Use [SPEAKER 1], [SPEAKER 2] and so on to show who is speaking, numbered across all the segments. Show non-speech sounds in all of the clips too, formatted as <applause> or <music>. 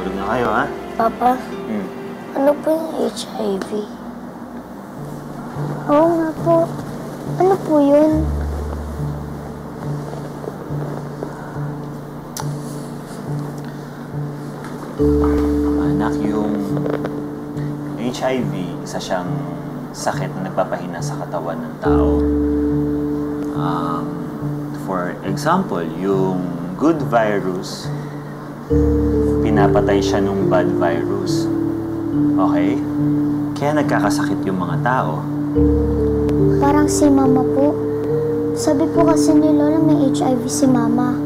[SPEAKER 1] Tulog na kayo, ha?
[SPEAKER 2] Papa,
[SPEAKER 1] Hmm.
[SPEAKER 2] ano po yung HIV?
[SPEAKER 3] Oo nga po. Ano po yun?
[SPEAKER 1] Anak, yung HIV, isa siyang sakit na nagpapahina sa katawan ng tao. Um, for example, yung good virus, pinapatay siya nung bad virus. Okay? Kaya nagkakasakit yung mga tao.
[SPEAKER 3] Parang si mama po. Sabi po kasi ni Lola may HIV si mama.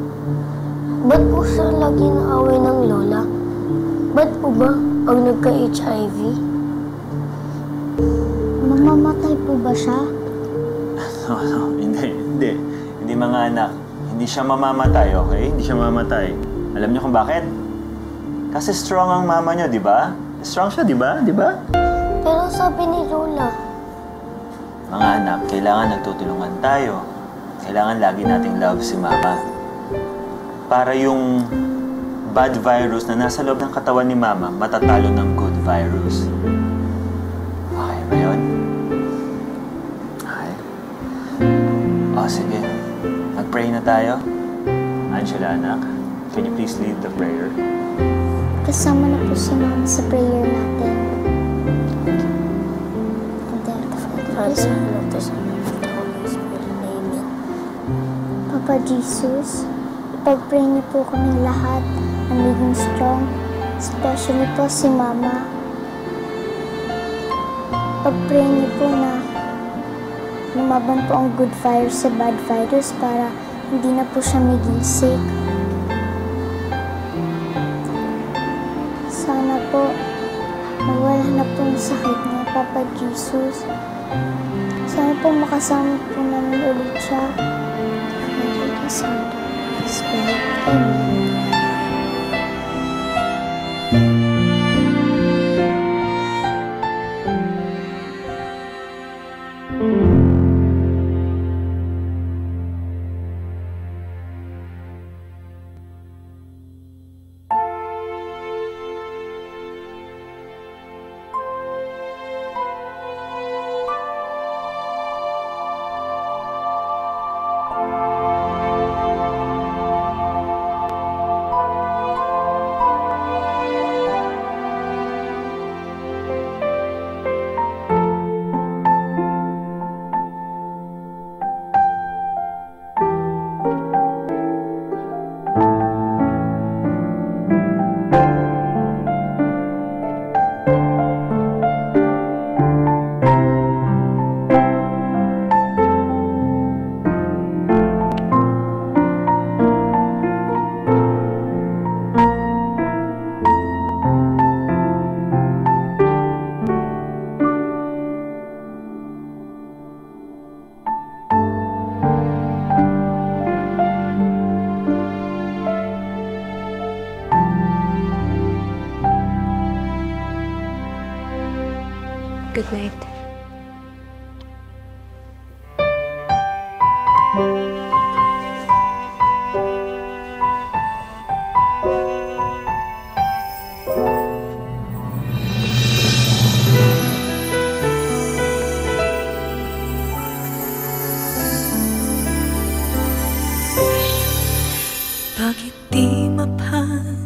[SPEAKER 2] Ba't po siya lagi naaway ng lola? Ba't po ba pag nagka-HIV?
[SPEAKER 3] Mamamatay po ba siya? <laughs>
[SPEAKER 1] No, no, hindi, hindi. Hindi mga anak. Hindi siya mamamatay, okay? Hindi siya mamamatay. Alam niyo kung bakit? Kasi strong ang mama niyo, di ba? Strong siya, di ba? Di ba?
[SPEAKER 2] Pero sabi ni Lola,
[SPEAKER 1] Mga anak, kailangan nagtutulungan tayo. Kailangan lagi nating love si mama. Para yung bad virus na nasa loob ng katawan ni mama, matatalo ng good virus. Okay ba yun? Okay. O, sige. Mag-pray na tayo. Angela, anak, can you please lead the prayer?
[SPEAKER 3] Kasama na po si mama sa prayer natin.
[SPEAKER 2] Amen.
[SPEAKER 3] Papa Jesus, ipag-pray niyo po kami lahat na maging strong, especially po si Mama. Pag-pray niyo po na lumaban po ang good virus sa bad virus para hindi na po siya maging sick. Ang sakit niya, Papa Jesus. Sana po makasama po namin ulit siya. Father, the Son, Good night. Bakit
[SPEAKER 4] di mapahal